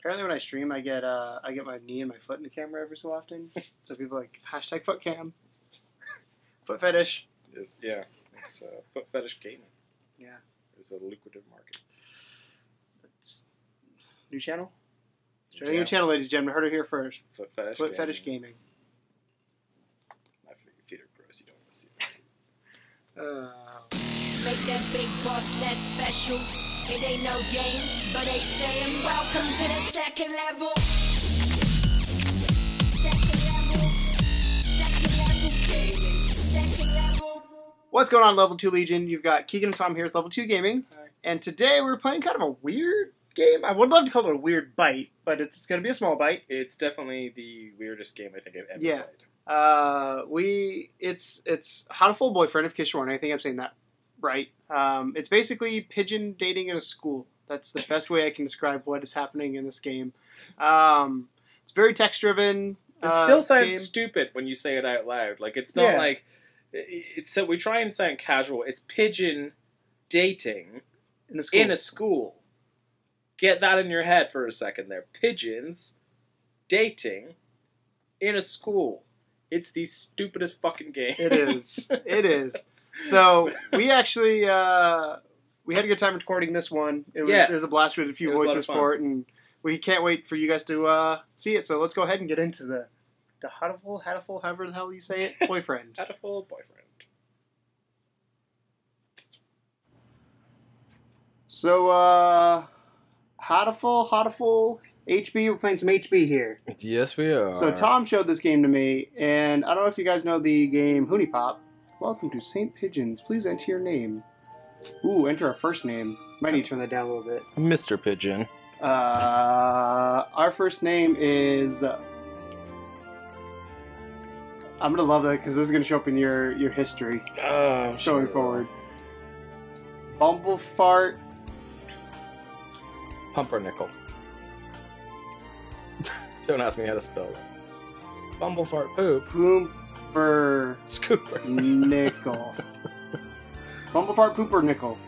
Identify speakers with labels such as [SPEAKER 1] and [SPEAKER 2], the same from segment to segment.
[SPEAKER 1] Apparently, when I stream, I get uh, I get my knee and my foot in the camera every so often. so people are like hashtag foot cam, foot fetish.
[SPEAKER 2] Is yeah, it's uh, foot fetish gaming.
[SPEAKER 1] Yeah.
[SPEAKER 2] It's a lucrative market.
[SPEAKER 1] It's new channel.
[SPEAKER 2] New
[SPEAKER 1] New channel, ladies and gentlemen. Heard it here first.
[SPEAKER 2] Foot fetish.
[SPEAKER 1] Foot
[SPEAKER 2] gaming.
[SPEAKER 1] fetish gaming.
[SPEAKER 2] My feet are gross. You don't want to see that.
[SPEAKER 1] Uh,
[SPEAKER 3] Make that big boss less special. It ain't no game, but they saying welcome to the second level. Second level. Second level gaming. Second level.
[SPEAKER 1] what's going on, Level Two Legion? You've got Keegan and Tom here with Level Two Gaming,
[SPEAKER 2] Hi.
[SPEAKER 1] and today we're playing kind of a weird game. I would love to call it a weird bite, but it's going to be a small bite.
[SPEAKER 2] It's definitely the weirdest game I think I've ever
[SPEAKER 1] Yeah.
[SPEAKER 2] played.
[SPEAKER 1] Uh, we it's it's how to fool boyfriend if kiss one. I think I'm saying that right. Um, it's basically pigeon dating in a school. That's the best way I can describe what is happening in this game. Um, it's very text driven.
[SPEAKER 2] It
[SPEAKER 1] uh,
[SPEAKER 2] still sounds
[SPEAKER 1] game.
[SPEAKER 2] stupid when you say it out loud. Like it's not
[SPEAKER 1] Yeah.
[SPEAKER 2] like it's so we try and sound casual. It's pigeon dating
[SPEAKER 1] in a school.
[SPEAKER 2] in a school. Get that in your head for a second there. Pigeons dating in a school. It's the stupidest fucking game.
[SPEAKER 1] It is. It is. So we actually uh, we had a good time recording this one. It was
[SPEAKER 2] Yeah.
[SPEAKER 1] it was a blast. We had a few
[SPEAKER 2] It was a
[SPEAKER 1] voices for it, and we can't wait for you guys to uh, see it. So let's go ahead and get into the the Hatful, Hatful, however the hell you say it, boyfriend.
[SPEAKER 2] Had a boyfriend.
[SPEAKER 1] so uh, Hatful, Hatful, HB. We're playing some HB here.
[SPEAKER 4] Yes, we are.
[SPEAKER 1] So Tom showed this game to me, and I don't know if you guys know the game HuniePop. Welcome to St. Pigeons. Please enter your name. Ooh, enter our first name. Might need to turn that down a little bit.
[SPEAKER 4] Mr. Pigeon.
[SPEAKER 1] Uh, our first name is. Uh, I'm gonna love that because this is gonna show up in your your history
[SPEAKER 4] Oh,
[SPEAKER 1] going forward. Bumblefart.
[SPEAKER 4] Pumpernickel. Don't ask me how to spell it. Bumblefart poop.
[SPEAKER 1] Pooper
[SPEAKER 4] Scooper.
[SPEAKER 1] Nickel. Bumblefart Pooper Nickel.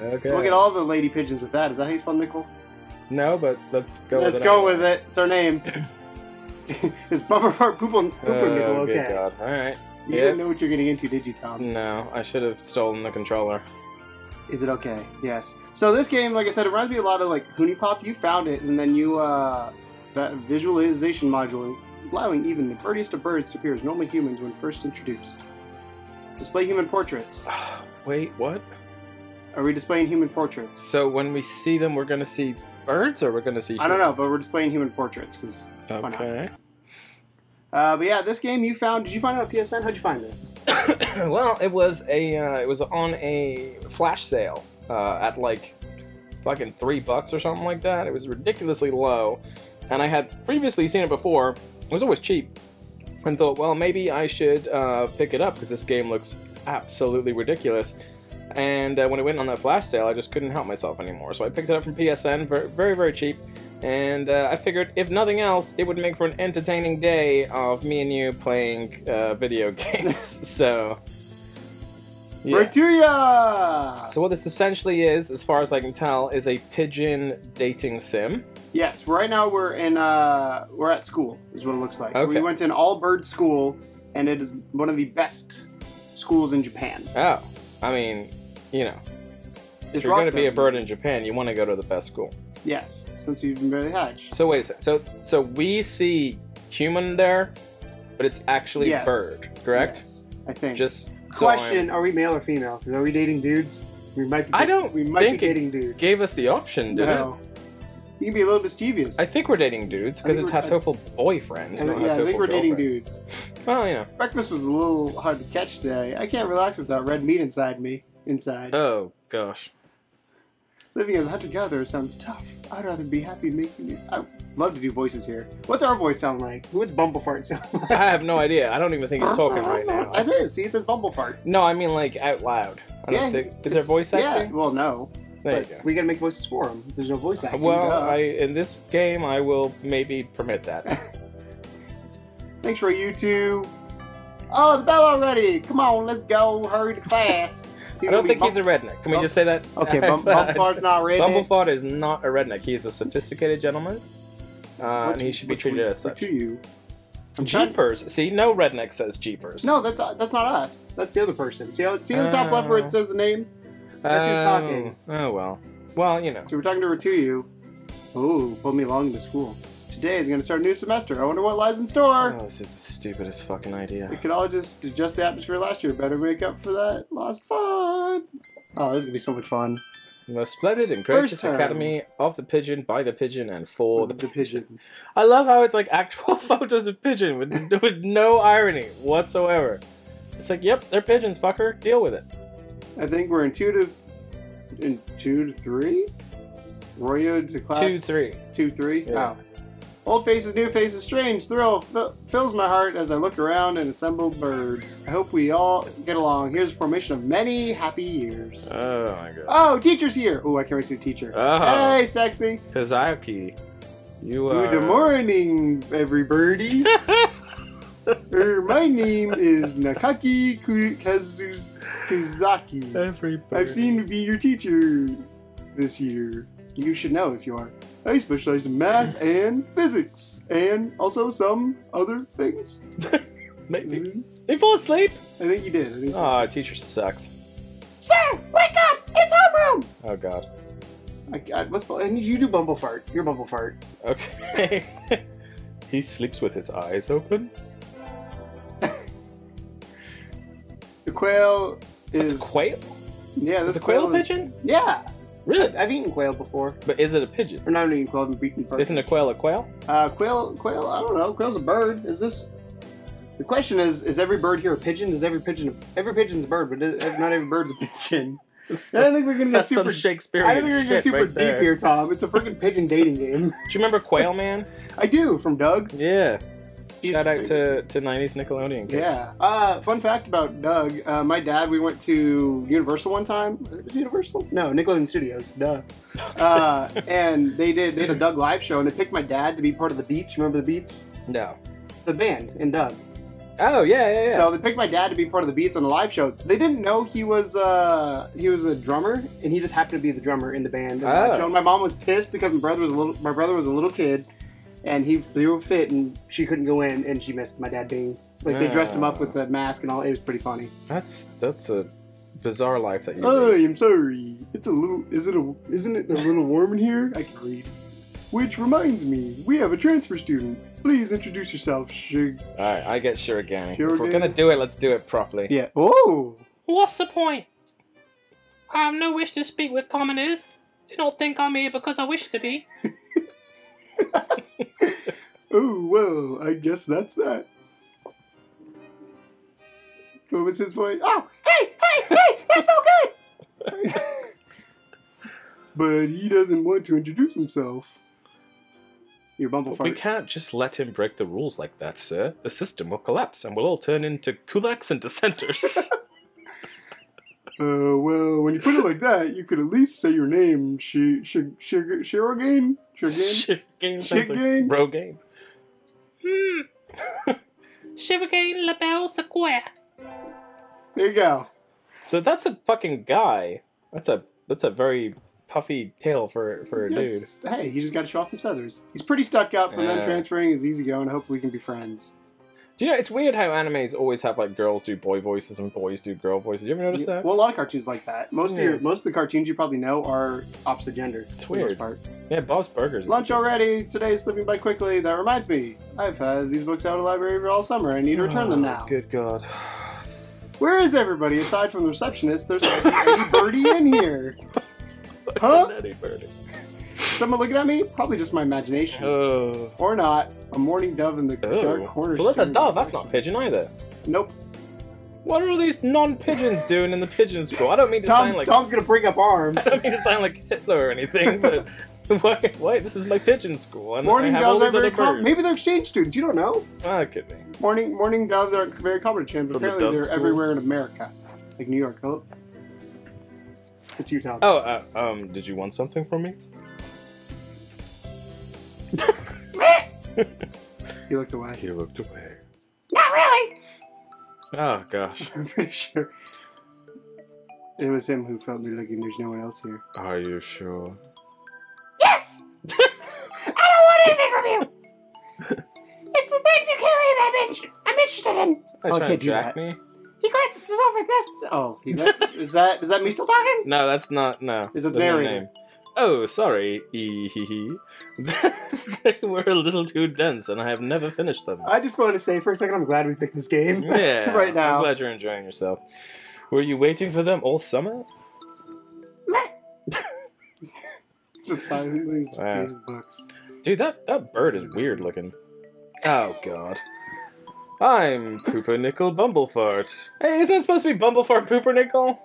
[SPEAKER 4] Okay.
[SPEAKER 1] Look at all the lady pigeons with that. Is that how you spell nickel?
[SPEAKER 4] No, but let's go
[SPEAKER 1] Let's
[SPEAKER 4] with it.
[SPEAKER 1] go with it. It's our name. it's Bumblefart Pooper, Pooper
[SPEAKER 4] Oh,
[SPEAKER 1] Nickel. Okay.
[SPEAKER 4] God. Alright.
[SPEAKER 1] You
[SPEAKER 4] Yeah.
[SPEAKER 1] didn't know what you're getting into, did you, Tom?
[SPEAKER 4] No, I should have stolen the controller.
[SPEAKER 1] Is it okay? Yes. So this game, like I said, it reminds me a lot of like HuniePop. You found it, and then you uh, that visualization module, allowing even the birdiest of birds to appear as normal humans when first introduced. Display human portraits.
[SPEAKER 4] Wait, what?
[SPEAKER 1] Are we displaying human portraits?
[SPEAKER 4] So when we see them, we're gonna see birds, or we're gonna see?
[SPEAKER 1] I don't know, but we're displaying human portraits because.
[SPEAKER 4] okay.
[SPEAKER 1] Uh, but yeah, this game you found. Did you find it on PSN? How'd you find this?
[SPEAKER 4] well, it was a uh, it was on a flash sale uh, at like fucking three bucks or something like that. It was ridiculously low, and I had previously seen it before. It was always cheap, and thought, well, maybe I should uh, pick it up because this game looks absolutely ridiculous. And uh, when it went on that flash sale, I just couldn't help myself anymore. So I picked it up from PSN, very, very, very cheap. And uh, I figured, if nothing else, it would make for an entertaining day of me and you playing uh, video games. so, yeah.
[SPEAKER 1] Right to ya!
[SPEAKER 4] So what this essentially is, as far as I can tell, is a pigeon dating sim.
[SPEAKER 1] Yes, right now we're in uh we're at school is what it looks like.
[SPEAKER 4] Okay.
[SPEAKER 1] We went to an all bird school and it is one of the best schools in Japan.
[SPEAKER 4] Oh, I mean, you know, if you're going to be a bird in Japan, you want to go to the best school.
[SPEAKER 1] Yes, since we've been barely hatched.
[SPEAKER 4] So wait a second. So so we see human there, but it's actually
[SPEAKER 1] Yes.
[SPEAKER 4] bird, correct?
[SPEAKER 1] Yes, I think.
[SPEAKER 4] Just so I'm-
[SPEAKER 1] question: Are we male or female? are we dating dudes? We might. Be
[SPEAKER 4] I don't
[SPEAKER 1] We might
[SPEAKER 4] think
[SPEAKER 1] be dating dudes.
[SPEAKER 4] gave us the option, did
[SPEAKER 1] no. You can be a little mischievous.
[SPEAKER 4] I think we're dating dudes because it's Hatoful boyfriend.
[SPEAKER 1] And, yeah, I think we're dating
[SPEAKER 4] girlfriend.
[SPEAKER 1] dudes.
[SPEAKER 4] Well, you know.
[SPEAKER 1] Breakfast was a little hard to catch today. I can't relax without red meat inside me. Inside.
[SPEAKER 4] Oh gosh.
[SPEAKER 1] Living as a hunter gatherer sounds tough. I'd rather be happy making it. I love to do voices here. What's our voice sound like? What's Bumblefart sound like?
[SPEAKER 4] I have no idea. I don't even think he's talking right now.
[SPEAKER 1] It is. See, it says Bumblefart.
[SPEAKER 4] No, I mean like out loud. I don't
[SPEAKER 1] Yeah,
[SPEAKER 4] think. Is there voice
[SPEAKER 1] Yeah. Well, no. But
[SPEAKER 4] go.
[SPEAKER 1] we gotta make voices for them. There's no voice acting.
[SPEAKER 4] Well. I in this game I will maybe permit that.
[SPEAKER 1] Thanks for you two. Oh, the bell already. Come on, let's go. Hurry to class.
[SPEAKER 4] I don't think he's a redneck. Can we just say that?
[SPEAKER 1] Okay, Bum- not a redneck.
[SPEAKER 4] Bumblefart is not a redneck. He is a sophisticated gentleman, uh, and he should be treated as such.
[SPEAKER 1] To you. I'm trying-
[SPEAKER 4] Jeepers. See, no redneck says Jeepers.
[SPEAKER 1] No, that's that's not us. That's the other person. See, how, see in the top left where it says the name? That's who's
[SPEAKER 4] Oh,
[SPEAKER 1] talking.
[SPEAKER 4] Oh well. Well, you know.
[SPEAKER 1] So we're talking to her Ratuyu. Oh, pulled me along to school. Today is going to start a new semester. I wonder what lies in store.
[SPEAKER 4] Oh, this is the stupidest fucking idea.
[SPEAKER 1] We could all just adjust the atmosphere last year. Better make up for that lost fun. Oh, this is going to be so much fun.
[SPEAKER 4] The most splendid and
[SPEAKER 1] First
[SPEAKER 4] gracious
[SPEAKER 1] term.
[SPEAKER 4] academy of the pigeon, by the pigeon, and for the,
[SPEAKER 1] the pigeon.
[SPEAKER 4] I love how it's like actual photos of pigeon with, with no irony whatsoever. It's like, yep, they're pigeons, fucker. Deal with it.
[SPEAKER 1] I think we're in two to in two to three. Royo to class
[SPEAKER 4] two three
[SPEAKER 1] two three. three. Two, three.
[SPEAKER 4] Yeah.
[SPEAKER 1] Oh. Old faces, new faces, strange thrill f- fills my heart as I look around and assemble birds. I hope we all get along. Here's a formation of many happy years.
[SPEAKER 4] Oh my god.
[SPEAKER 1] Oh, teacher's here. Oh, I can't wait to see the teacher.
[SPEAKER 4] Oh.
[SPEAKER 1] Hey, sexy.
[SPEAKER 4] Because Kazaki, you are.
[SPEAKER 1] Good uh, morning, everybody. Er, my name is Nakaki Ku- Kazuz- Kazaki.
[SPEAKER 4] Everybody.
[SPEAKER 1] I've seen to be your teacher this year. You should know if you are. I specialize in math and physics, and also some other things.
[SPEAKER 4] Maybe. They fall asleep.
[SPEAKER 1] I think you did. I think.
[SPEAKER 4] Oh, teacher sucks.
[SPEAKER 1] Sir, wake up! It's homeroom.
[SPEAKER 4] Oh god.
[SPEAKER 1] I, I, what's, I need you to do bumble fart. You're bumble fart.
[SPEAKER 4] Okay. he sleeps with his eyes open.
[SPEAKER 1] The quail is
[SPEAKER 4] a quail.
[SPEAKER 1] yeah. This
[SPEAKER 4] It's a quail
[SPEAKER 1] is-
[SPEAKER 4] pigeon.
[SPEAKER 1] Yeah,
[SPEAKER 4] Really?
[SPEAKER 1] I've eaten quail before.
[SPEAKER 4] But is it a pigeon?
[SPEAKER 1] Or not eaten quail. I've eaten bird.
[SPEAKER 4] Isn't a quail a quail?
[SPEAKER 1] Uh, quail, quail. I don't know. Quail's a bird. Is this? The question is: Is every bird here a pigeon? Is every pigeon every pigeon's a bird, but is, not every bird's a pigeon? I don't think we're gonna get
[SPEAKER 4] That's
[SPEAKER 1] super.
[SPEAKER 4] some Shakespearean
[SPEAKER 1] I don't think we're gonna get
[SPEAKER 4] shit
[SPEAKER 1] super
[SPEAKER 4] right
[SPEAKER 1] deep
[SPEAKER 4] there.
[SPEAKER 1] here, Tom. It's a freaking pigeon dating game.
[SPEAKER 4] Do you remember Quail Man?
[SPEAKER 1] I do from Doug.
[SPEAKER 4] Yeah. Shout out to, to 90s Nickelodeon. kids.
[SPEAKER 1] Yeah. Uh, fun fact about Doug. Uh, my dad, we went to Universal one time. Universal? No, Nickelodeon Studios. Duh. Uh, and they did they had a Doug live show, and they picked my dad to be part of the Beets. Remember the Beets?
[SPEAKER 4] No.
[SPEAKER 1] The band in Doug.
[SPEAKER 4] Oh, yeah, yeah, yeah.
[SPEAKER 1] So they picked my dad to be part of the Beets on the live show. They didn't know he was uh, he was a drummer, and he just happened to be the drummer in the band. in
[SPEAKER 4] Oh.
[SPEAKER 1] My mom was pissed because my brother was a little my brother was a little kid, and he threw a fit, and she couldn't go in, and she missed my dad being like they dressed him up with the mask and all. It was pretty funny.
[SPEAKER 4] that's that's a bizarre life that you
[SPEAKER 1] I am sorry. It's a little. Is it a? Isn't it a little warm in here? I can read. Which reminds me, we have a transfer student. Please introduce yourself, Shig.
[SPEAKER 4] Alright, I get Shirogane. If we're gonna do it, let's do it properly.
[SPEAKER 1] Yeah. Oh.
[SPEAKER 5] What's the point? I have no wish to speak with commoners. Do not think I'm here because I wish to be.
[SPEAKER 1] Oh well, I guess that's that. What was his voice? Oh, hey, hey, hey, that's so good. but he doesn't want to introduce himself. Your bumble
[SPEAKER 4] We can't just let him break the rules like that, sir. The system will collapse and we'll all turn into kulaks and dissenters.
[SPEAKER 1] Uh, well, when you put it like that, you could at least say your name. She, she, she, Shirogane? Shirogane?
[SPEAKER 4] Shirogane
[SPEAKER 1] Shitgane?
[SPEAKER 4] Rogaine.
[SPEAKER 5] Hmm. Shivergane Labelle Sequoia.
[SPEAKER 1] There you go.
[SPEAKER 4] So that's a fucking guy. That's a that's a very puffy tail for for a dude.
[SPEAKER 1] Hey, he just got to show off his feathers. He's pretty stuck up, and then
[SPEAKER 4] Yeah.
[SPEAKER 1] transferring is easy going. Hopefully, we can be friends.
[SPEAKER 4] Do you know it's weird how animes always have like girls do boy voices and boys do girl voices. You ever notice that?
[SPEAKER 1] Well, a lot of cartoons like that. Most
[SPEAKER 4] Yeah.
[SPEAKER 1] of your, most of the cartoons you probably know are opposite gender.
[SPEAKER 4] It's
[SPEAKER 1] for the most
[SPEAKER 4] weird.
[SPEAKER 1] Part.
[SPEAKER 4] yeah, Bob's Burgers.
[SPEAKER 1] Lunch already. Today's slipping by quickly. That reminds me. I've had these books out of the library for all summer. I need to return them oh, now.
[SPEAKER 4] Oh, Good God.
[SPEAKER 1] Where is everybody? Aside from the receptionist, there's any birdie in here. Huh?
[SPEAKER 4] Natty birdie.
[SPEAKER 1] Someone looking at me? Probably just my imagination.
[SPEAKER 4] Oh.
[SPEAKER 1] Or not. A mourning dove in the dark
[SPEAKER 4] Oh.
[SPEAKER 1] corner.
[SPEAKER 4] So that's a dove. That's
[SPEAKER 1] me.
[SPEAKER 4] not pigeon either.
[SPEAKER 1] Nope.
[SPEAKER 4] What are all these non-pigeons doing in the pigeon school? I don't mean to
[SPEAKER 1] Tom's,
[SPEAKER 4] sound like
[SPEAKER 1] Tom's gonna bring up arms.
[SPEAKER 4] I don't mean to sound like Hitler or anything, but wait, wait, This is my pigeon school. And
[SPEAKER 1] Morning
[SPEAKER 4] I have
[SPEAKER 1] doves are
[SPEAKER 4] these
[SPEAKER 1] very common. Maybe they're exchange students. You don't know.
[SPEAKER 4] Ah, it could be.
[SPEAKER 1] Morning morning doves are very common in China, but
[SPEAKER 4] From the
[SPEAKER 1] apparently they're
[SPEAKER 4] school?
[SPEAKER 1] everywhere in America, like New York. Oh, it's you, Tom.
[SPEAKER 4] Oh, uh, um, did you want something from me?
[SPEAKER 1] He looked away.
[SPEAKER 4] He looked away.
[SPEAKER 5] Not really.
[SPEAKER 4] Oh gosh.
[SPEAKER 1] I'm pretty sure. It was him who felt me looking. There's no one else here.
[SPEAKER 4] Are you sure?
[SPEAKER 5] Yes! I don't want anything from you! It's the things you carry that I'm, in- I'm interested in!
[SPEAKER 4] Are
[SPEAKER 1] Oh,
[SPEAKER 4] you trying
[SPEAKER 1] can't
[SPEAKER 4] to
[SPEAKER 1] do that.
[SPEAKER 4] me?
[SPEAKER 5] He glances over this.
[SPEAKER 1] Oh, he is that is that me still talking?
[SPEAKER 4] No, that's not. No.
[SPEAKER 1] It's a
[SPEAKER 4] There's no name. Oh, sorry. Ee hee hee. they were a little too dense, and I have never finished them.
[SPEAKER 1] I just wanted to say for a second, I'm glad we picked this game.
[SPEAKER 4] Yeah.
[SPEAKER 1] right now.
[SPEAKER 4] I'm glad you're enjoying yourself. Were you waiting for them all summer?
[SPEAKER 1] It's
[SPEAKER 4] Wow.
[SPEAKER 1] these.
[SPEAKER 4] Dude, that, that bird is weird looking. Oh, God. I'm Poopernickel Bumblefart. Hey, isn't it supposed to be Bumblefart Poopernickel?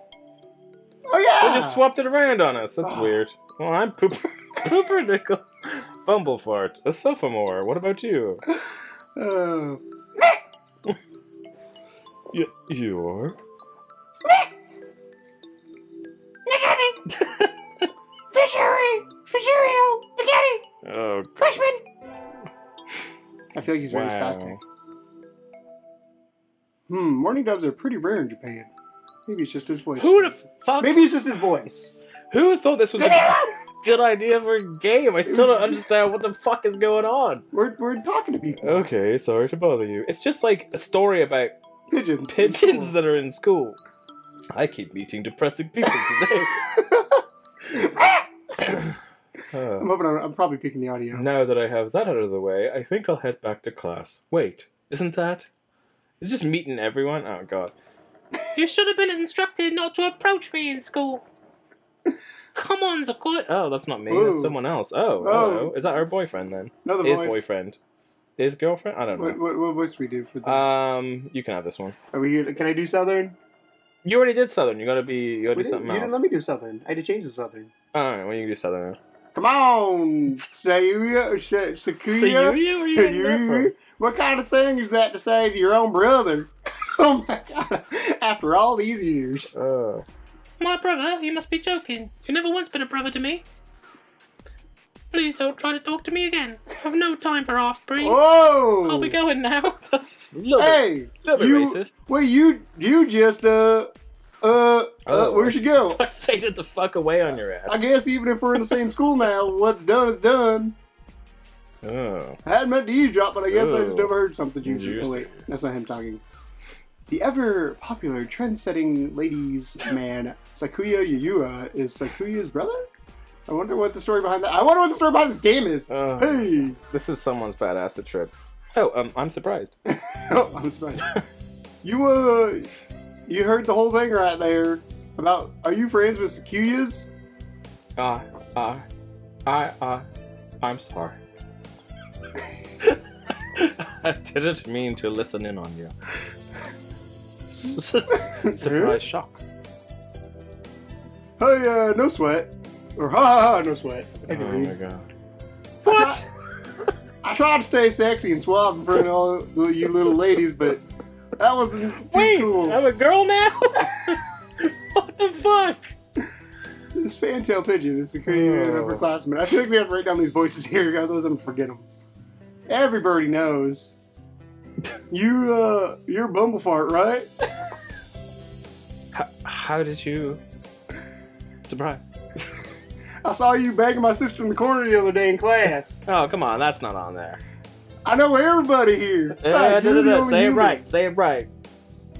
[SPEAKER 1] Oh yeah.
[SPEAKER 4] They just swapped it around on us. That's
[SPEAKER 1] Oh.
[SPEAKER 4] weird. Well, I'm Pooper, Poopernickel Bumblefart, a sophomore. What about you?
[SPEAKER 1] Uh,
[SPEAKER 4] Y- you're?
[SPEAKER 5] Nagani! Fishery! Fisherio! Nagani!
[SPEAKER 4] Oh,
[SPEAKER 5] Freshman!
[SPEAKER 1] I feel like he's very
[SPEAKER 4] wow.
[SPEAKER 1] spastic. Hmm, morning doves are pretty rare in Japan. Maybe it's just his voice.
[SPEAKER 4] Who the fuck?
[SPEAKER 1] Maybe it's just his voice.
[SPEAKER 4] Who thought this was a good idea for a game? I still don't understand what the fuck is going on.
[SPEAKER 1] We're, we're talking to people.
[SPEAKER 4] Okay, sorry to bother you. It's just like a story about
[SPEAKER 1] Pigeons.
[SPEAKER 4] pigeons that are in school. I keep meeting depressing people today.
[SPEAKER 1] I'm
[SPEAKER 4] Uh,
[SPEAKER 1] hoping I'm, I'm probably picking the audio.
[SPEAKER 4] now that I have that out of the way, I think I'll head back to class. Wait, isn't that? It's just meeting everyone? Oh god.
[SPEAKER 5] You should have been instructed not to approach me in school. Come on, Zakut.
[SPEAKER 4] Oh, that's not me.
[SPEAKER 1] Ooh.
[SPEAKER 4] That's someone else. Oh,
[SPEAKER 1] Oh.
[SPEAKER 4] Is that her boyfriend then?
[SPEAKER 1] Another
[SPEAKER 4] His
[SPEAKER 1] voice.
[SPEAKER 4] boyfriend. His girlfriend? I don't know.
[SPEAKER 1] what, what voice do we do for that?
[SPEAKER 4] Um, you can have this one.
[SPEAKER 1] Are we? Here? Can I do Southern?
[SPEAKER 4] You already did Southern. You gotta be. You gotta
[SPEAKER 1] We
[SPEAKER 4] do something
[SPEAKER 1] you didn't let me do Southern. I had to change the Southern.
[SPEAKER 4] Alright, well you can do Southern now.
[SPEAKER 1] Come on, Sayuya, Sakuya.
[SPEAKER 4] Sayuya? Where you getting that from?
[SPEAKER 1] Sayuya? What kind of thing is that to say to your own brother? oh my god! After all these years.
[SPEAKER 4] Oh.
[SPEAKER 5] My brother? You must be joking. You've never once been a brother to me. Please don't try to talk to me again. I've no time for offspring.
[SPEAKER 1] Whoa!
[SPEAKER 5] I'll be going now.
[SPEAKER 4] That's a little bit,
[SPEAKER 1] Hey,
[SPEAKER 4] little bit
[SPEAKER 1] you,
[SPEAKER 4] racist.
[SPEAKER 1] Well, you you just uh uh, uh
[SPEAKER 4] Oh.
[SPEAKER 1] where'd you go?
[SPEAKER 4] I faded the fuck away on your ass.
[SPEAKER 1] I guess even if we're in the same school now, what's done is done.
[SPEAKER 4] Oh.
[SPEAKER 1] I hadn't meant to eavesdrop, but I guess I just
[SPEAKER 4] Oh.
[SPEAKER 1] overheard something juicy.
[SPEAKER 4] Juicy.
[SPEAKER 1] Oh wait, that's not him talking. The ever popular trend-setting ladies man Sakuya Yuyua is Sakuya's brother. I wonder what the story behind that. I wonder what the story behind this game is.
[SPEAKER 4] Oh.
[SPEAKER 1] Hey,
[SPEAKER 4] This is someone's badass trip. Oh, um, I'm surprised.
[SPEAKER 1] oh, I'm surprised. you uh, you heard the whole thing right there about. Are you friends with Sakuyas?
[SPEAKER 4] Ah, ah, I, I, I'm sorry. I didn't mean to listen in on you. Surprise shock.
[SPEAKER 1] Hey, uh, no sweat. Or ha ha ha, no sweat. I
[SPEAKER 4] Oh my god.
[SPEAKER 1] What? I tried to stay sexy and suave in front of all the- you little ladies, but that wasn't too
[SPEAKER 4] Wait,
[SPEAKER 1] cool.
[SPEAKER 4] I'm a girl now? what the fuck?
[SPEAKER 1] This fantail pigeon is the creator
[SPEAKER 4] Oh.
[SPEAKER 1] of upperclassmen. I feel like we have to write down these voices here, otherwise I'm gonna forget them. Everybody knows. You, uh, you're Bumblefart, right?
[SPEAKER 4] How, how did you? Surprise.
[SPEAKER 1] I saw you begging my sister in the corner the other day in class.
[SPEAKER 4] Oh, come on, that's not on there.
[SPEAKER 1] I know everybody here.
[SPEAKER 4] Yeah,
[SPEAKER 1] Besides,
[SPEAKER 4] da,
[SPEAKER 1] you're the only
[SPEAKER 4] Say it right. Say it right.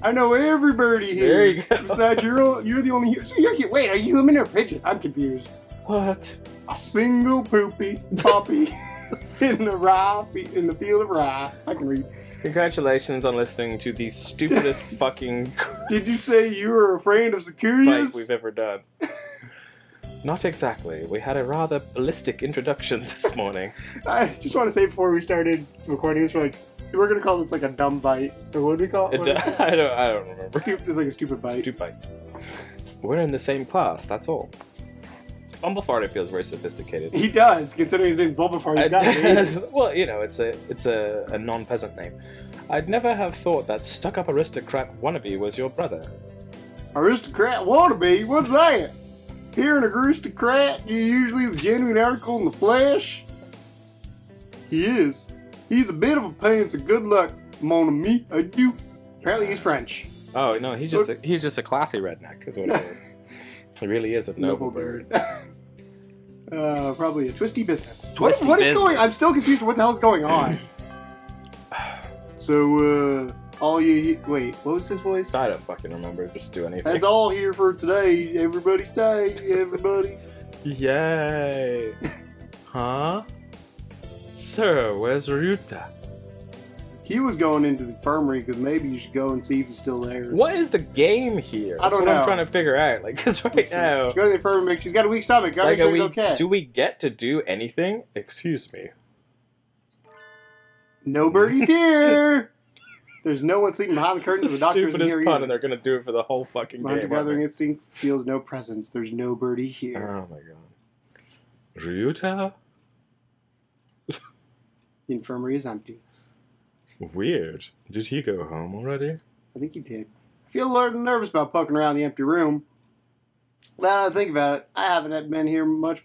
[SPEAKER 1] I know everybody here.
[SPEAKER 4] There you go.
[SPEAKER 1] Besides, you're you're the only. So you're wait, are you human or pigeon? I'm confused.
[SPEAKER 4] What?
[SPEAKER 1] A single poopy poppy in the rye in the field of rye. I can read.
[SPEAKER 4] Congratulations on listening to the stupidest fucking
[SPEAKER 1] Did you say you were afraid of
[SPEAKER 4] fight
[SPEAKER 1] Sakurias?
[SPEAKER 4] we've ever done. Not exactly. We had a rather ballistic introduction this morning.
[SPEAKER 1] I just want to say before we started recording this, we're like, we're gonna call this like a dumb bite, or what do we call it?
[SPEAKER 4] It,
[SPEAKER 1] What-
[SPEAKER 4] I don't. I don't remember.
[SPEAKER 1] Stupid. It's like a stupid bite.
[SPEAKER 4] Stupid. Bite. We're in the same class. That's all. Bumblefart feels very sophisticated.
[SPEAKER 1] He does, considering his name's Bulbasaur. He's got it.
[SPEAKER 4] well, you know, it's a it's a, a non-peasant name. I'd never have thought that stuck-up aristocrat wannabe was your brother.
[SPEAKER 1] Aristocrat wannabe? What's that? Here an aristocrat, you're usually the genuine article in the flesh. He is. He's a bit of a pain, so good luck, mon ami. I uh, do. Apparently he's French.
[SPEAKER 4] Oh no, he's just a, he's just a classy redneck, is what it is. He really is a noble, bird.
[SPEAKER 1] uh, probably a twisty business. What-
[SPEAKER 4] Twisty
[SPEAKER 1] what is
[SPEAKER 4] business.
[SPEAKER 1] going? I'm still confused. What the hell's going on? so, uh, all you wait. What was his voice?
[SPEAKER 4] I don't fucking remember. Just do anything.
[SPEAKER 1] That's all here for today. Everybody stay. Everybody.
[SPEAKER 4] Yay! huh? Sir, where's Ryuta?
[SPEAKER 1] He was going into the infirmary because maybe you should go and see if he's still there.
[SPEAKER 4] What is the game here?
[SPEAKER 1] I don't
[SPEAKER 4] what
[SPEAKER 1] know.
[SPEAKER 4] I'm trying to figure out. Like, because right now,
[SPEAKER 1] Go to the infirmary. She's got a weak stomach. Gotta
[SPEAKER 4] like,
[SPEAKER 1] make sure
[SPEAKER 4] we,
[SPEAKER 1] okay.
[SPEAKER 4] do we get to do anything? Excuse me.
[SPEAKER 1] Nobody's here. There's no one sleeping behind the curtains. The
[SPEAKER 4] the
[SPEAKER 1] doctor's
[SPEAKER 4] stupidest
[SPEAKER 1] here.
[SPEAKER 4] pun,
[SPEAKER 1] either.
[SPEAKER 4] and they're gonna do it for the whole fucking
[SPEAKER 1] Hunter
[SPEAKER 4] game.
[SPEAKER 1] gathering instinct feels no presence. There's no birdie here.
[SPEAKER 4] Oh my god. Ryuta?
[SPEAKER 1] The infirmary is empty.
[SPEAKER 4] Weird. Did he go home already?
[SPEAKER 1] I think he did. I feel a little nervous about poking around the empty room. Now that I think about it, I haven't been here much.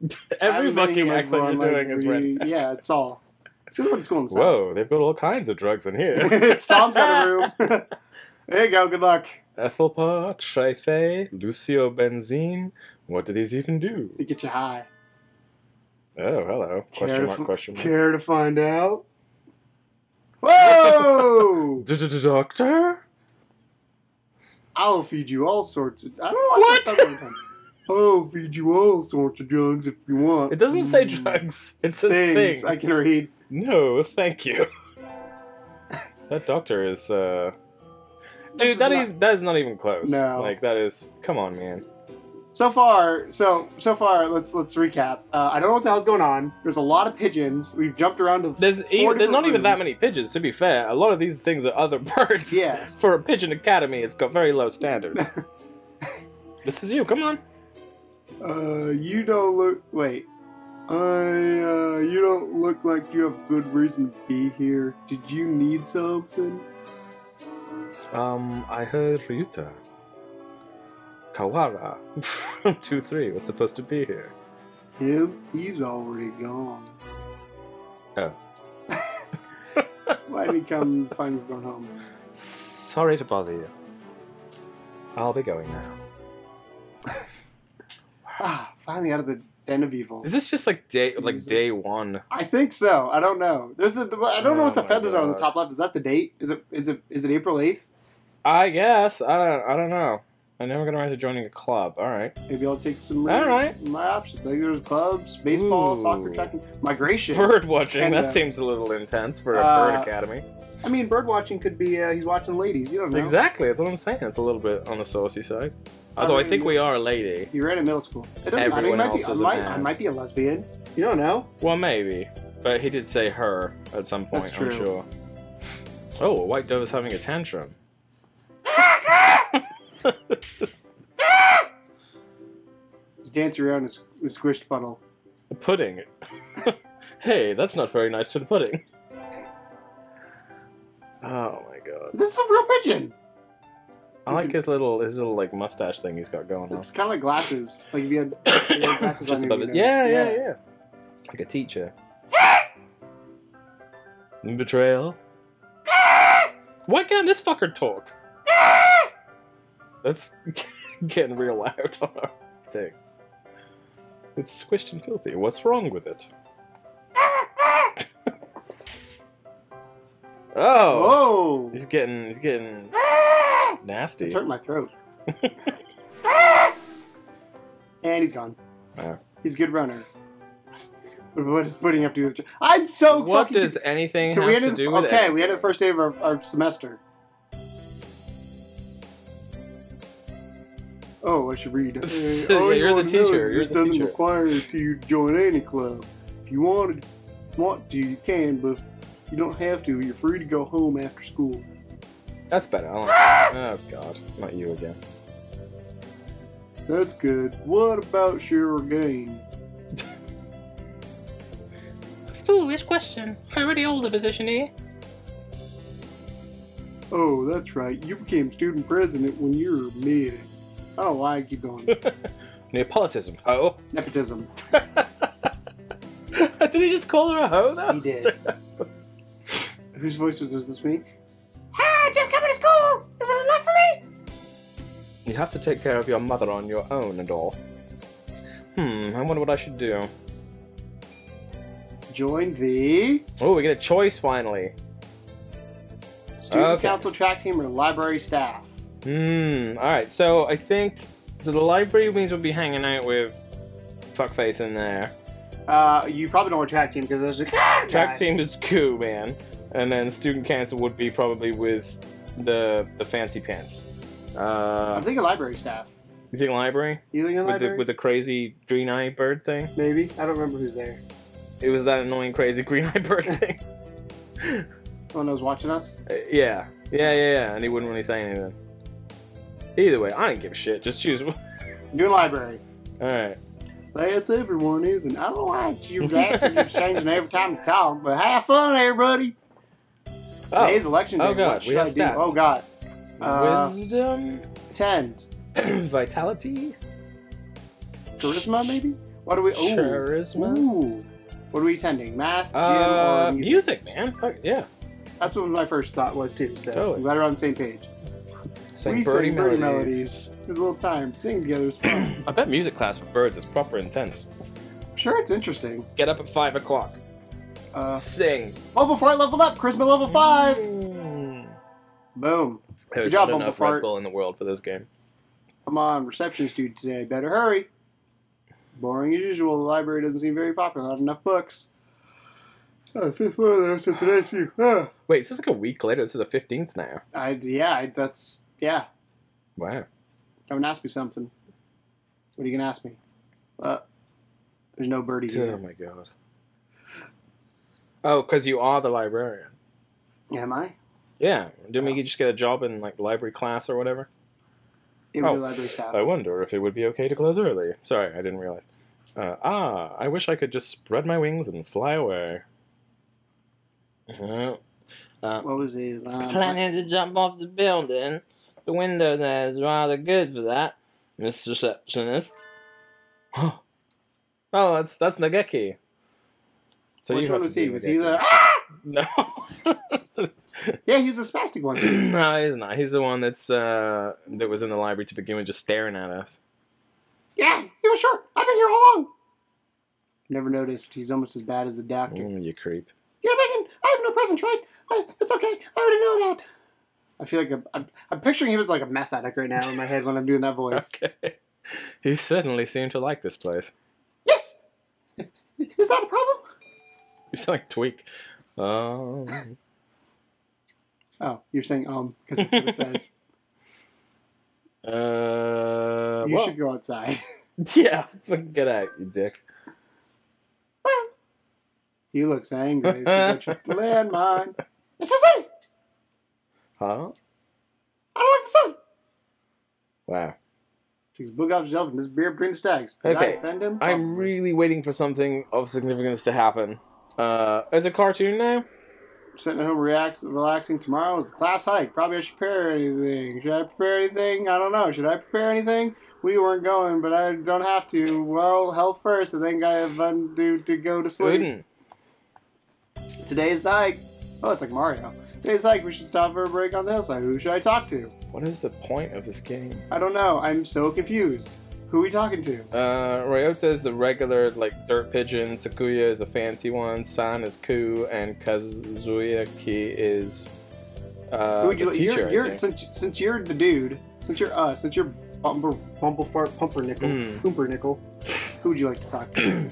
[SPEAKER 4] Every fucking accent you're
[SPEAKER 1] I'm
[SPEAKER 4] doing
[SPEAKER 1] like,
[SPEAKER 4] is
[SPEAKER 1] re-
[SPEAKER 4] red.
[SPEAKER 1] Yeah, it's all. It's what it's going
[SPEAKER 4] Whoa, they've got all kinds of drugs in here.
[SPEAKER 1] it's Tom's got a room. there you go. Good luck.
[SPEAKER 4] Ethelpa, Trife, Lucio Benzine. What do these even do?
[SPEAKER 1] To get you high.
[SPEAKER 4] Oh, hello. Question mark, question mark.
[SPEAKER 1] Care to find out? Whoa!
[SPEAKER 4] Doctor?
[SPEAKER 1] I'll feed you all sorts of. I don't know why
[SPEAKER 4] What?
[SPEAKER 1] that sounds every time. I'll feed you all sorts of drugs if you want.
[SPEAKER 4] It doesn't say
[SPEAKER 1] Mm.
[SPEAKER 4] drugs. It says
[SPEAKER 1] Things.
[SPEAKER 4] things.
[SPEAKER 1] I can read.
[SPEAKER 4] No, thank you. that doctor is, uh... Dude, that is that is not even close.
[SPEAKER 1] No.
[SPEAKER 4] Like, that is... Come on, man.
[SPEAKER 1] So far, so so far, let's let's recap. Uh, I don't know what the hell's going on. There's a lot of pigeons. We've jumped around to
[SPEAKER 4] There's, even, there's not even that many pigeons, to be fair. A lot of these things are other birds.
[SPEAKER 1] Yes.
[SPEAKER 4] For a pigeon academy, it's got very low standards. this is you, come on.
[SPEAKER 1] Uh, you don't look. Wait. I, uh, you don't look like you have good reason to be here. Did you need something?
[SPEAKER 4] Um, I heard Ryuta. Kawara from 2-3 was supposed to be here.
[SPEAKER 1] Him? He's already gone.
[SPEAKER 4] Oh.
[SPEAKER 1] Why did he come find me going home?
[SPEAKER 4] Sorry to bother you. I'll be going now.
[SPEAKER 1] Ah, finally out of the den of evil.
[SPEAKER 4] Is this just like day like day one?
[SPEAKER 1] I think so. I don't know. There's the, the I don't know
[SPEAKER 4] Oh
[SPEAKER 1] what the
[SPEAKER 4] my
[SPEAKER 1] feathers are on the top left. Is that the date? Is it is it is it April eighth?
[SPEAKER 4] I guess. I don't I don't know. I never got around to joining a club. Alright.
[SPEAKER 1] Maybe I'll take some.
[SPEAKER 4] All right.
[SPEAKER 1] My options. I think there's clubs, baseball,
[SPEAKER 4] Ooh.
[SPEAKER 1] soccer, checking, migration.
[SPEAKER 4] Bird watching,
[SPEAKER 1] And,
[SPEAKER 4] that
[SPEAKER 1] uh,
[SPEAKER 4] seems a little intense for a
[SPEAKER 1] uh,
[SPEAKER 4] bird academy.
[SPEAKER 1] I mean, bird watching could be uh, he's watching ladies. You don't know.
[SPEAKER 4] Exactly, that's what I'm saying. It's a little bit on the saucy side. Although I,
[SPEAKER 1] mean,
[SPEAKER 4] think we are a lady.
[SPEAKER 1] You ran in middle school. It doesn't. I mean,
[SPEAKER 4] Everyone
[SPEAKER 1] might be,
[SPEAKER 4] else
[SPEAKER 1] I
[SPEAKER 4] is a man.
[SPEAKER 1] I might be a lesbian. You don't know.
[SPEAKER 4] Well, maybe. But he did say her at some point,
[SPEAKER 1] That's
[SPEAKER 4] I'm sure. Oh, a white dove is having a tantrum.
[SPEAKER 1] He's dancing around his, his squished puddle.
[SPEAKER 4] A pudding. hey, that's not very nice to the pudding. Oh my god.
[SPEAKER 1] This is a real pigeon.
[SPEAKER 4] I like his little his little like mustache thing he's got going on.
[SPEAKER 1] It's kind of like glasses. Like if you had, if you had glasses
[SPEAKER 4] Just
[SPEAKER 1] on
[SPEAKER 4] above
[SPEAKER 1] your
[SPEAKER 4] it.
[SPEAKER 1] nose.
[SPEAKER 4] Yeah, yeah, yeah, Like a teacher. Betrayal. Why can't this fucker talk? That's getting real loud on our thing. It's squished and filthy. What's wrong with it? oh,
[SPEAKER 1] Whoa!
[SPEAKER 4] he's getting he's getting nasty.
[SPEAKER 1] It's hurting my throat. and he's gone.
[SPEAKER 4] Oh.
[SPEAKER 1] He's a good runner. But what does pudding to do with? I'm so
[SPEAKER 4] What
[SPEAKER 1] fucking.
[SPEAKER 4] does anything
[SPEAKER 1] so we
[SPEAKER 4] have
[SPEAKER 1] ended
[SPEAKER 4] to do with
[SPEAKER 1] okay,
[SPEAKER 4] it?
[SPEAKER 1] we ended the first day of our, our semester. Oh, I should read.
[SPEAKER 4] Yeah,
[SPEAKER 1] all you
[SPEAKER 4] you're the
[SPEAKER 1] wanna know is
[SPEAKER 4] teacher, you're
[SPEAKER 1] This
[SPEAKER 4] the
[SPEAKER 1] doesn't
[SPEAKER 4] teacher.
[SPEAKER 1] require you to join any club. If you wanted, want to, you can, but you don't have to. You're free to go home after school.
[SPEAKER 4] That's better. I like Oh god, not you again.
[SPEAKER 1] That's good. What about Shira Gain?
[SPEAKER 5] Foolish question. I already hold a position here.
[SPEAKER 1] Oh, that's right. You became student president when you were mid. I don't know why I keep going.
[SPEAKER 4] Neapolitanism. Ho.
[SPEAKER 1] Nepotism.
[SPEAKER 4] Did he just call her a hoe though?
[SPEAKER 1] He did. Whose voice was this, this me?
[SPEAKER 3] Ah, just coming to school. Is that enough for me?
[SPEAKER 4] You have to take care of your mother on your own and all. Hmm, I wonder what I should do.
[SPEAKER 1] Join the
[SPEAKER 4] Oh, we get a choice finally.
[SPEAKER 1] student
[SPEAKER 4] Okay.
[SPEAKER 1] council track team or library staff.
[SPEAKER 4] Hmm. All right. So I think so. The library means we'll be hanging out with fuckface in there.
[SPEAKER 1] Uh, you probably don't want track team because there's a
[SPEAKER 4] Track team is cool, man. And then student council would be probably with the the fancy pants. Uh,
[SPEAKER 1] I'm thinking library staff.
[SPEAKER 4] you think library
[SPEAKER 1] You thinking
[SPEAKER 4] with the
[SPEAKER 1] library?
[SPEAKER 4] with the crazy green eye bird thing?
[SPEAKER 1] Maybe I don't remember who's there.
[SPEAKER 4] It was that annoying crazy green eye bird thing.
[SPEAKER 1] Someone was watching us.
[SPEAKER 4] Uh, yeah, yeah, yeah, yeah. And he wouldn't really say anything. Either way, I didn't give a shit. Just choose. one.
[SPEAKER 1] Doing library.
[SPEAKER 4] All right.
[SPEAKER 1] That's everyone is, and I don't know why your accent keeps changing every time you talk. But have fun, everybody.
[SPEAKER 4] Oh,
[SPEAKER 1] Today's election day.
[SPEAKER 4] Oh, God,
[SPEAKER 1] What should
[SPEAKER 4] have
[SPEAKER 1] I do?
[SPEAKER 4] stats.
[SPEAKER 1] Oh God. Uh,
[SPEAKER 4] wisdom,
[SPEAKER 1] ten.
[SPEAKER 4] vitality,
[SPEAKER 1] Charisma, maybe. What do we? Ooh.
[SPEAKER 4] charisma.
[SPEAKER 1] Ooh. What are we attending? Math, gym,
[SPEAKER 4] Uh,
[SPEAKER 1] or music?
[SPEAKER 4] music, man. Fuck yeah.
[SPEAKER 1] That's what my first thought was too. So
[SPEAKER 4] Totally.
[SPEAKER 1] I'm glad we're on the same page.
[SPEAKER 4] Sing
[SPEAKER 1] we
[SPEAKER 4] birdie
[SPEAKER 1] sing birdie
[SPEAKER 4] melodies.
[SPEAKER 1] melodies. There's a little time. Singing together is fun.
[SPEAKER 4] I bet music class for birds is proper intense.
[SPEAKER 1] I'm sure, it's interesting.
[SPEAKER 4] Get up at five o'clock.
[SPEAKER 1] Uh,
[SPEAKER 4] Sing.
[SPEAKER 1] oh, before I leveled up, Charisma level five.
[SPEAKER 4] Mm.
[SPEAKER 1] Boom.
[SPEAKER 4] There's
[SPEAKER 1] job,
[SPEAKER 4] not enough
[SPEAKER 1] Bumblefart.
[SPEAKER 4] Red Bull in the world for this game.
[SPEAKER 1] Come on, receptionist dude today. Better hurry. Boring as usual. The library doesn't seem very popular. Not enough books. Oh, fifth floor though, so today's view. Ah.
[SPEAKER 4] Wait, this is like a week later. This is the fifteenth now.
[SPEAKER 1] I yeah, I, that's yeah.
[SPEAKER 4] Wow.
[SPEAKER 1] Come and ask me something. What are you gonna ask me? Uh, there's no birdie here.
[SPEAKER 4] Oh
[SPEAKER 1] here.
[SPEAKER 4] my god. Oh, because you are the librarian.
[SPEAKER 1] Am I?
[SPEAKER 4] Yeah. Didn't
[SPEAKER 1] Oh.
[SPEAKER 4] we just get a job in like library class or whatever?
[SPEAKER 1] It would
[SPEAKER 4] Oh,
[SPEAKER 1] be library staff.
[SPEAKER 4] I wonder if it would be okay to close early. Sorry, I didn't realize. Uh, ah, I wish I could just spread my wings and fly away. Uh, uh,
[SPEAKER 1] What was his? Uh,
[SPEAKER 5] Planning to jump off the building. The window there is rather good for that, Miss Receptionist.
[SPEAKER 4] oh, that's that's Nageki. So
[SPEAKER 1] Which
[SPEAKER 4] you
[SPEAKER 1] one was
[SPEAKER 4] to
[SPEAKER 1] he? Was he the? Ah!
[SPEAKER 4] No.
[SPEAKER 1] Yeah, he's a spastic one.
[SPEAKER 4] no, he's not. He's the one that's uh that was in the library to begin with, just staring at us.
[SPEAKER 1] yeah, he was short. I've been here all along. Never noticed. He's almost as bad as the doctor.
[SPEAKER 4] Mm, you creep.
[SPEAKER 1] You're thinking I have no presence, right? I, it's okay. I already know that. I feel like a, I'm, I'm picturing him as like a meth addict right now in my head when I'm doing that voice.
[SPEAKER 4] Okay. You certainly seem to like this place.
[SPEAKER 1] Yes. Is that a problem?
[SPEAKER 4] You sound like Tweak. Um,
[SPEAKER 1] Oh, you're saying um because that's what it says.
[SPEAKER 4] uh,
[SPEAKER 1] you
[SPEAKER 4] well,
[SPEAKER 1] should go outside.
[SPEAKER 4] yeah, get out, you dick.
[SPEAKER 1] he looks angry. He tripped the landmine. It's sunny.
[SPEAKER 4] Huh?
[SPEAKER 1] I don't like the sun.
[SPEAKER 4] Wow.
[SPEAKER 1] Takes a book off his shelf and disappeared between the stacks. Did I
[SPEAKER 4] Okay,
[SPEAKER 1] offend him?
[SPEAKER 4] I'm
[SPEAKER 1] Probably.
[SPEAKER 4] really waiting for something of significance to happen. Uh, is it cartoon now?
[SPEAKER 1] sitting at home relax, relaxing tomorrow is the class hike. Probably I should prepare anything. Should I prepare anything? I don't know. Should I prepare anything? We weren't going, but I don't have to. Well, health first. I think I have undue to go to sleep.
[SPEAKER 4] Wouldn't.
[SPEAKER 1] Today's the hike. Oh, it's like Mario. The hike. We should stop for a break on the hillside. Who should I talk to?
[SPEAKER 4] What is the point of this game?
[SPEAKER 1] I don't know. I'm so confused. Who are we talking to?
[SPEAKER 4] Uh, Ryota is the regular, like, dirt pigeon. Sakuya is a fancy one. San is Ku. And Kazuyaki is uh,
[SPEAKER 1] Who would you like?
[SPEAKER 4] teacher,
[SPEAKER 1] You're, you're since since you're the dude. Since you're uh, since you're bumper bumble fart pumpernickel
[SPEAKER 4] Mm.
[SPEAKER 1] pumpernickel. Who would you like to talk to? you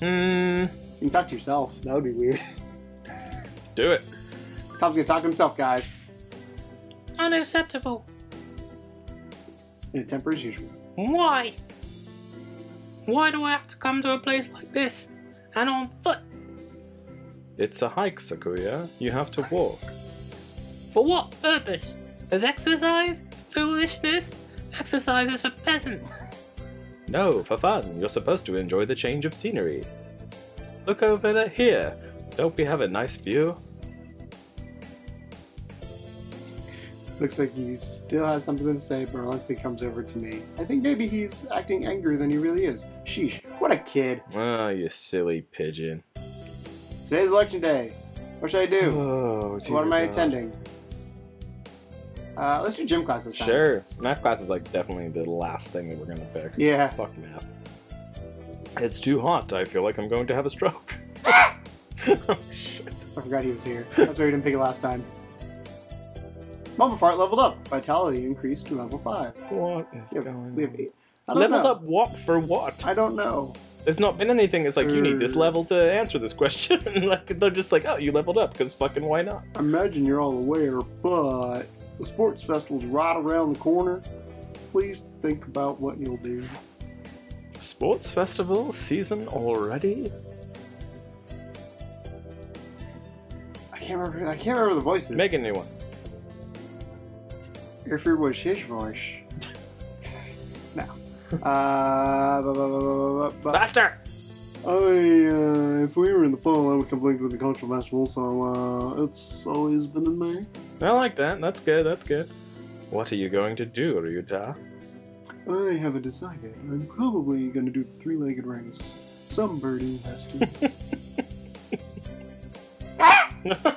[SPEAKER 4] Hmm,
[SPEAKER 1] can talk to yourself. That would be weird.
[SPEAKER 4] do it.
[SPEAKER 1] Tom's gonna talk to himself, guys.
[SPEAKER 5] Unacceptable.
[SPEAKER 1] In a temper as usual.
[SPEAKER 5] Why? Why do I have to come to a place like this? And on foot?
[SPEAKER 4] It's a hike, Sakuya. You have to walk.
[SPEAKER 5] For what purpose? As exercise? Foolishness? Exercises for peasants.
[SPEAKER 4] No, for fun. You're supposed to enjoy the change of scenery. Look over there. Here. Don't we have a nice view?
[SPEAKER 1] Looks like he still has something to say, but reluctantly comes over to me. I think maybe he's acting angrier than he really is. Sheesh, what a kid.
[SPEAKER 4] Oh, you silly pigeon.
[SPEAKER 1] Today's election day. What should I do?
[SPEAKER 4] Oh,
[SPEAKER 1] what am I
[SPEAKER 4] God.
[SPEAKER 1] attending? Uh, let's do gym class this time.
[SPEAKER 4] Sure. Math class is like definitely the last thing that we're gonna pick.
[SPEAKER 1] Yeah.
[SPEAKER 4] Fuck math. It's too hot. I feel like I'm going to have a stroke. oh shit.
[SPEAKER 1] I forgot he was here. That's why we didn't pick it last time. Mama Fart leveled up. Vitality increased to level 5.
[SPEAKER 4] What is
[SPEAKER 1] We have,
[SPEAKER 4] going
[SPEAKER 1] we have eight. I don't
[SPEAKER 4] Leveled
[SPEAKER 1] know.
[SPEAKER 4] up what for what?
[SPEAKER 1] I don't know.
[SPEAKER 4] There's not been anything that's like you need this
[SPEAKER 1] Uh.
[SPEAKER 4] level to answer this question. like they're just like, oh, you leveled up because fucking why not?
[SPEAKER 1] I imagine you're all aware, but the sports festival's right around the corner. Please think about what you'll do.
[SPEAKER 4] Sports festival season already?
[SPEAKER 1] I can't remember. I can't remember the voices.
[SPEAKER 4] Make a new one.
[SPEAKER 1] If it was his voice. no. Uh, bu- bu- bu- bu- bu- bu-
[SPEAKER 4] Faster!
[SPEAKER 1] I, uh, if we were in the fall, I would conflict with the cultural festival, so uh, it's always been in May.
[SPEAKER 4] I like that. That's good. That's good. What are you going to do, Ryuta?
[SPEAKER 1] I haven't decided. I'm probably gonna do the three-legged race. Some birdie has to.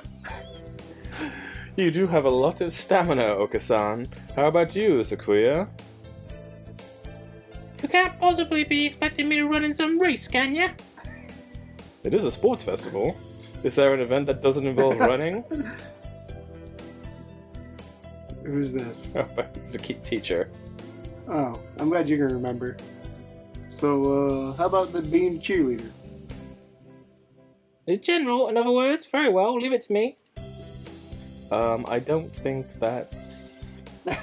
[SPEAKER 4] you do have a lot of stamina, Okosan. How about you, Sakuya?
[SPEAKER 5] You can't possibly be expecting me to run in some race, can ya?
[SPEAKER 4] It is a sports festival. Is there an event that doesn't involve running?
[SPEAKER 1] Who's this?
[SPEAKER 4] Oh, it's a key teacher.
[SPEAKER 1] Oh, I'm glad you can remember. So, uh, how about the being cheerleader?
[SPEAKER 5] In general, in other words, very well, leave it to me.
[SPEAKER 4] Um, I don't think that's.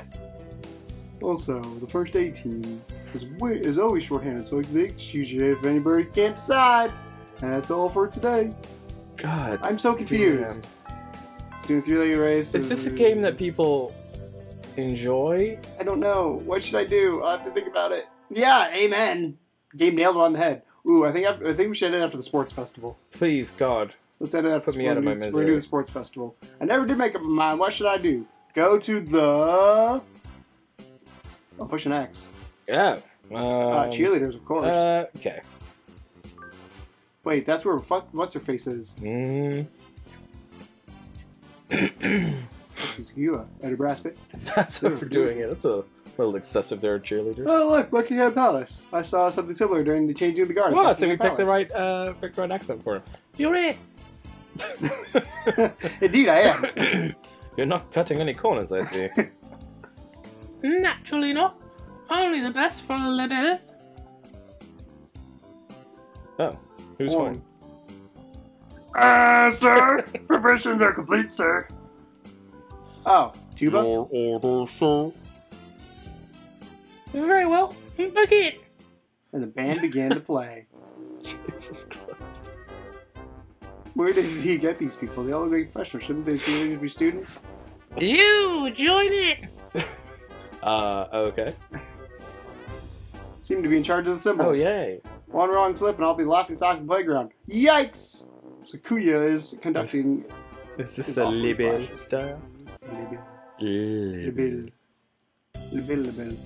[SPEAKER 1] Also, the first aid team is wi- is always shorthanded, so they excuse you if anybody can't decide. That's all for today.
[SPEAKER 4] God.
[SPEAKER 1] I'm so confused. Doing three-legged race.
[SPEAKER 4] Is this a game that people enjoy?
[SPEAKER 1] I don't know. What should I do? I have to think about it. Yeah, amen. Game nailed it on the head. Ooh, I think after, I think we should end it after the sports festival.
[SPEAKER 4] Please, God.
[SPEAKER 1] Let's end it after
[SPEAKER 4] Put me out of my
[SPEAKER 1] sports- We're gonna do the sports festival. I never did make up my mind. What should I do? Go to the. I'm pushing X.
[SPEAKER 4] Yeah. Um,
[SPEAKER 1] Uh, cheerleaders, of course.
[SPEAKER 4] Uh, okay.
[SPEAKER 1] Wait, that's where fuck what's her face is.
[SPEAKER 4] Mm.
[SPEAKER 1] This is you, Eddie Braspit.
[SPEAKER 4] That's what we're doing it. That's a little excessive there, cheerleader.
[SPEAKER 1] Oh look, Buckingham Palace. I saw something similar during the changing of the guard.
[SPEAKER 4] Well, so we picked the right, uh, picked the right accent for
[SPEAKER 5] You're it.
[SPEAKER 1] Indeed, I am.
[SPEAKER 4] You're not cutting any corners, I see.
[SPEAKER 5] Naturally not. Only the best for a little bit.
[SPEAKER 4] oh, who's
[SPEAKER 1] One.
[SPEAKER 4] one?
[SPEAKER 1] Ah, sir. Preparations are complete, sir. Oh, tuba.
[SPEAKER 4] order, sir.
[SPEAKER 5] Very well. Begin.
[SPEAKER 1] And the band began to play.
[SPEAKER 4] Jesus Christ.
[SPEAKER 1] Where did he get these people? They all look like professionals. Shouldn't they should they be students?
[SPEAKER 5] You join it.
[SPEAKER 4] Uh, okay.
[SPEAKER 1] Seem to be in charge of the symbols.
[SPEAKER 4] Oh, yay.
[SPEAKER 1] One wrong slip and I'll be laughing stock in playground. Yikes! Sakuya is conducting.
[SPEAKER 4] Is this
[SPEAKER 1] It's
[SPEAKER 4] a
[SPEAKER 1] awfully
[SPEAKER 4] libel
[SPEAKER 1] flashy.
[SPEAKER 4] style?
[SPEAKER 1] Libel.
[SPEAKER 4] Libel.
[SPEAKER 1] Libel. Libel.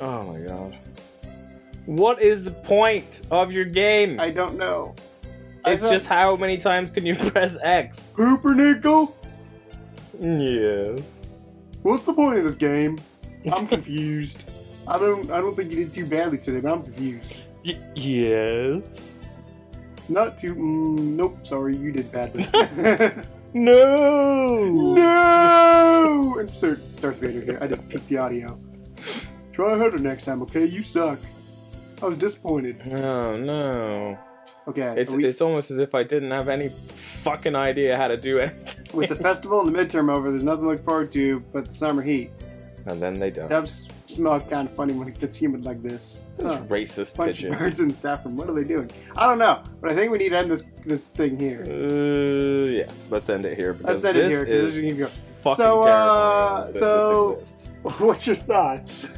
[SPEAKER 4] Oh my god. What is the point of your game?
[SPEAKER 1] I don't know.
[SPEAKER 4] It's just how many times can you press X?
[SPEAKER 1] Pumpernickel?
[SPEAKER 4] Yes.
[SPEAKER 1] What's the point of this game? I'm confused. I don't. I don't think you did too badly today, but I'm confused.
[SPEAKER 4] Y- yes.
[SPEAKER 1] Not too. Mm, nope. Sorry, you did badly.
[SPEAKER 4] No.
[SPEAKER 1] no! Insert Darth Vader here. I didn't peak the audio. Try harder next time, okay? You suck. I was disappointed.
[SPEAKER 4] Oh no.
[SPEAKER 1] Okay.
[SPEAKER 4] It's
[SPEAKER 1] we-
[SPEAKER 4] it's almost as if I didn't have any fucking idea how to do it.
[SPEAKER 1] with the festival and the midterm over, there's nothing to look forward to but the summer heat.
[SPEAKER 4] And then they don't.
[SPEAKER 1] That was smell kind of funny when it gets humid like this.
[SPEAKER 4] Those
[SPEAKER 1] Huh.
[SPEAKER 4] racist
[SPEAKER 1] Bunch
[SPEAKER 4] pigeon.
[SPEAKER 1] of birds in the staff room. What are they doing? I don't know, but I think we need to end this this thing here.
[SPEAKER 4] Uh, yes, let's end it here
[SPEAKER 1] Let's end it
[SPEAKER 4] this
[SPEAKER 1] here, 'cause this is go-
[SPEAKER 4] fucking
[SPEAKER 1] So, uh, so-
[SPEAKER 4] this.
[SPEAKER 1] What's your thoughts?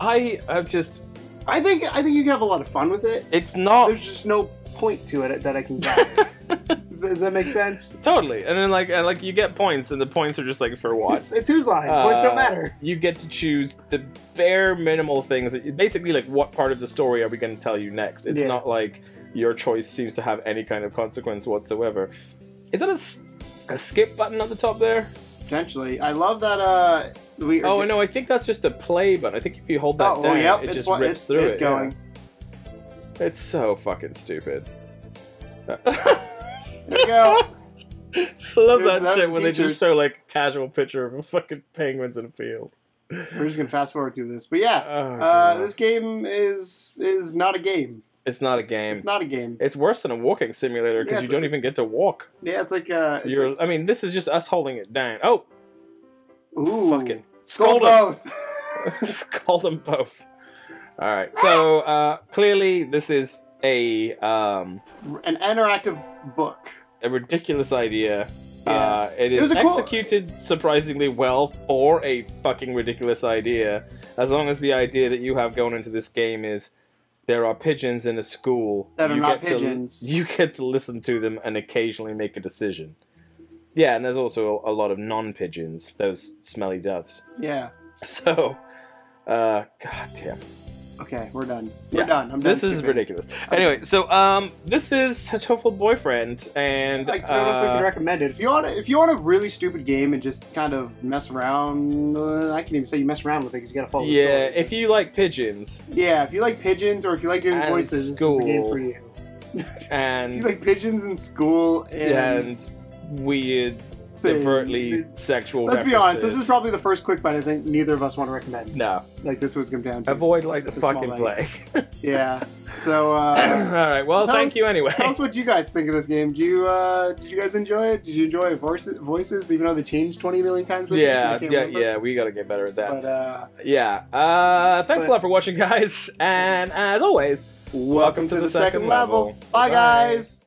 [SPEAKER 4] I have just
[SPEAKER 1] I think I think you can have a lot of fun with it.
[SPEAKER 4] it's not
[SPEAKER 1] There's just no point to it that I can get. Does that make sense?
[SPEAKER 4] totally, and then like and, like you get points, and the points are just like for what.
[SPEAKER 1] It's, it's whose line. Points don't
[SPEAKER 4] Uh,
[SPEAKER 1] matter.
[SPEAKER 4] You get to choose the bare minimal things. That, basically, like what part of the story are we going to tell you next? It's
[SPEAKER 1] Yeah.
[SPEAKER 4] not like your choice seems to have any kind of consequence whatsoever. Is that a skip button at the top there?
[SPEAKER 1] Potentially, I love that. Uh, We,
[SPEAKER 4] Oh no, I think that's just a play button. I think if you hold that
[SPEAKER 1] Oh,
[SPEAKER 4] down,
[SPEAKER 1] well, yep,
[SPEAKER 4] it just
[SPEAKER 1] what-
[SPEAKER 4] rips
[SPEAKER 1] it's,
[SPEAKER 4] through
[SPEAKER 1] it's
[SPEAKER 4] it. yeah. It's so fucking stupid.
[SPEAKER 1] There you go.
[SPEAKER 4] I love
[SPEAKER 1] There's
[SPEAKER 4] that shit when they
[SPEAKER 1] teachers.
[SPEAKER 4] just show like a casual picture of a fucking penguins in a field.
[SPEAKER 1] We're just gonna fast forward through this, but yeah,
[SPEAKER 4] Oh,
[SPEAKER 1] uh, this game is is not a game.
[SPEAKER 4] It's not a game.
[SPEAKER 1] It's not a game.
[SPEAKER 4] It's worse than a walking simulator because
[SPEAKER 1] Yeah,
[SPEAKER 4] you don't even get to walk.
[SPEAKER 1] Yeah, it's like uh, it's
[SPEAKER 4] You're.
[SPEAKER 1] like,
[SPEAKER 4] I mean, this is just us holding it down. Oh,
[SPEAKER 1] ooh,
[SPEAKER 4] fucking scold them.
[SPEAKER 1] both.
[SPEAKER 4] Scold them both. All right. So uh, clearly, this is a um,
[SPEAKER 1] An interactive book.
[SPEAKER 4] a ridiculous idea.
[SPEAKER 1] Yeah.
[SPEAKER 4] Uh, it
[SPEAKER 1] It
[SPEAKER 4] is
[SPEAKER 1] was a cool-
[SPEAKER 4] executed surprisingly well for a fucking ridiculous idea. As long as the idea that you have going into this game is there are pigeons in a school
[SPEAKER 1] That are
[SPEAKER 4] you
[SPEAKER 1] not
[SPEAKER 4] get to-
[SPEAKER 1] pigeons.
[SPEAKER 4] you get to listen to them and occasionally make a decision. Yeah, and there's also a lot of non-pigeons, those smelly doves.
[SPEAKER 1] Yeah.
[SPEAKER 4] So, uh, god damn.
[SPEAKER 1] Okay, we're done. We're
[SPEAKER 4] Yeah,
[SPEAKER 1] done. I'm done.
[SPEAKER 4] This is
[SPEAKER 1] skipping.
[SPEAKER 4] ridiculous. Anyway, so um, this is Hatoful Boyfriend, and
[SPEAKER 1] I don't know if we
[SPEAKER 4] uh,
[SPEAKER 1] can recommend it. If you want, if you want a really stupid game and just kind of mess around, uh, I can't even say you mess around with it because you gotta follow. the
[SPEAKER 4] yeah,
[SPEAKER 1] story.
[SPEAKER 4] if you like pigeons
[SPEAKER 1] yeah, if you like pigeons or if you like doing
[SPEAKER 4] And
[SPEAKER 1] voices, this is the game for you. If
[SPEAKER 4] and
[SPEAKER 1] you like pigeons in school and,
[SPEAKER 4] and weird,
[SPEAKER 1] things,
[SPEAKER 4] overtly sexual.
[SPEAKER 1] Let's be honest. This is probably the first Quick Byte I think neither of us want to recommend.
[SPEAKER 4] no.
[SPEAKER 1] Like this was come down to.
[SPEAKER 4] Avoid like the fucking plague.
[SPEAKER 1] Yeah. So.
[SPEAKER 4] All
[SPEAKER 1] uh...
[SPEAKER 4] right. Well, thank
[SPEAKER 1] us-
[SPEAKER 4] you anyway.
[SPEAKER 1] Tell us what you guys think of this game. Do you uh, did you guys enjoy it? Did you enjoy voices, voices even though they changed twenty million times? with
[SPEAKER 4] Yeah, yeah,
[SPEAKER 1] remember.
[SPEAKER 4] yeah. We gotta get better at that.
[SPEAKER 1] But uh,
[SPEAKER 4] yeah. Uh, thanks
[SPEAKER 1] but-
[SPEAKER 4] a lot for watching, guys. And as always,
[SPEAKER 1] welcome, to, the, second level. Bye,
[SPEAKER 4] Bye-bye.
[SPEAKER 1] guys.